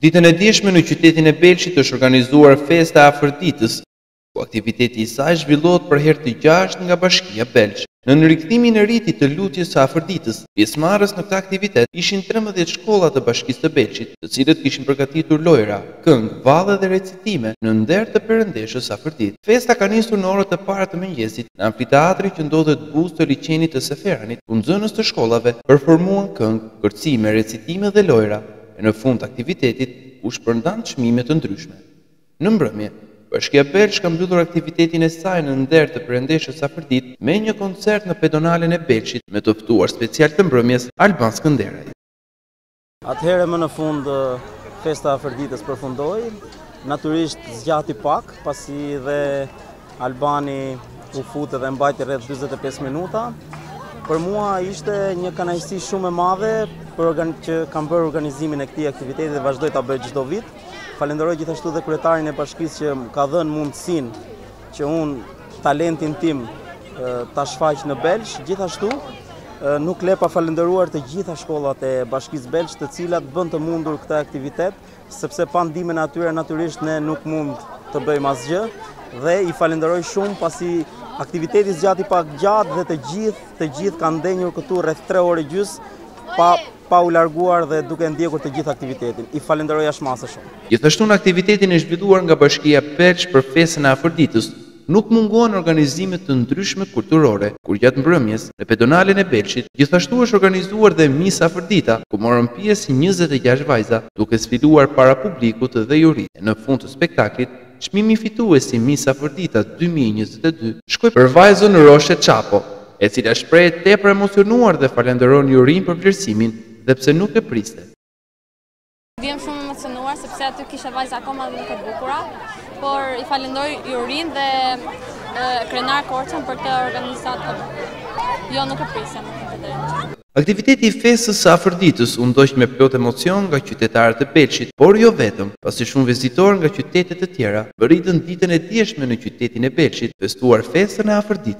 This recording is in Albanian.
Ditën e djeshme në qytetin e Belshit është organizuar festa e Afërditës, ku aktiviteti i saj zhvillohet për herë të gjashtë nga Bashkia Belsh. Nën rikthimin e ritit të lutjes së Afërditës, pjesëmarrës në këtë aktivitet ishin trembëdhjetë shkolla të Bashkisë së Belshit, të cilët kishin përgatitur lojëra, këngë, valle dhe recitime në nder të Perëndeshës Afërdit. Festa ka nisur në orët e para të mëngjesit në amfiteatrin që ndodhet buzë të Liqenit të Seferanit ku nxënës të shkollave performuan këngë, kërcime, recitime dhe lojëra e në fund të aktivitetit u shpërndanë çmime të ndryshme. Në mbrëmje, Bashkia Belsh ka mbyllur aktivitetin e saj në nder të Perëndeshës Afërdit me një koncert në pedonalen e Belshit me të ftuar special të mbrëmjes Alban Skënderaj. Atëherë më në fund festa e Afërditës përfundoi. Natyrisht zgjati pak, pasi dhe Albani u fut edhe mbajti rreth 45 minuta. Për mua ishte një kënaqësi shumë e madhe për organ- që kam bërë organizimin e këtij aktiviteti dhe vazhdoj ta bëj çdo vit. Falenderoj gjithashtu dhe kryetarin e bashkisë që më ka dhënë mundësinë që unë talentin tim ta shfaq në Belsh, gjithashtu nuk lë pa falënderuar të gjitha shkollat e Bashkisë Belsh, të cilat bënë të mundur këtë aktivitet, sepse pa ndihmën e atyre natyrisht ne nuk mund të bëjmë asgjë dhe i falënderoj shumë pasi aktiviteti zgjati pak gjatë dhe të gjithë të gjithë kanë ndenjur këtu rreth 3 orë e gjys pa pa u larguar dhe duke ndjekur të gjithë aktivitetin. I falenderoj jashtë mase shumë. Gjithashtu në aktivitetin e zhvilluar nga Bashkia Belsh për festën e Afërditës, nuk munguan organizime të ndryshme kulturore, ku gjatë mbrëmjes, në pedonalen e Belshit, gjithashtu është organizuar dhe Miss Afërdita, ku morën pjesë njëzet e gjashtë vajza, duke sfiluar para publikut dhe jurisë, e në fund të spektaklit, Çmimi fitues i Miss Afërdita dy mijë e njëzet e dy shkoi për vajzën Roshe Çapo, e cila shprehet tepër e emocionuar dhe falënderon jurinë për vlerësimin dhe pse nuk e priste. Ndihem shumë e emocionuar sepse aty kishte vajza akoma dhe më të bukura, por i falënderoj jurinë dhe Krenar Korçën për këtë organizatë të bukur. Jo, nuk e prisja, me thënë të drejtën. Aktiviteti i festës së Afërditës u ndoq me plot emocion nga qytetarët e Belshit, por jo vetëm, pasi shumë vizitorë nga qytete të tjera mbërritën ditën e djeshme në qytetin e Belshit festuar festën e Afërditës.